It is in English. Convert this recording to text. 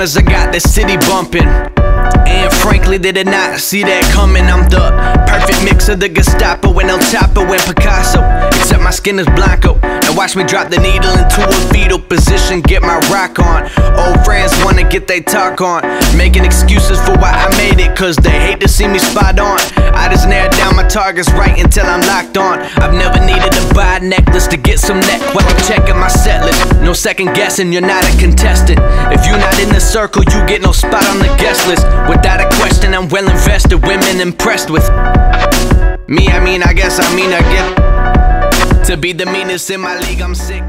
corners, I got the city bumping. And frankly, they did not see that coming. I'm the perfect mix of the Gestapo and El Chapo and Picasso. Except my skin is blanco. Now watch me drop the needle into a fetal position, get my rock on. Old friends wanna get they talk on. Making excuses for why I made it, cause they hate to see me spot on. I just narrowed down my targets right until I'm locked on. I've never needed to buy a necklace to get some neck while I'm checking my set list. No second guessing, you're not a contestant. If you're not in the circle, you get no spot on the guest list. Without a question, I'm well invested, women impressed with me. I mean, I guess I mean I get to be the meanest in my league. I'm sick.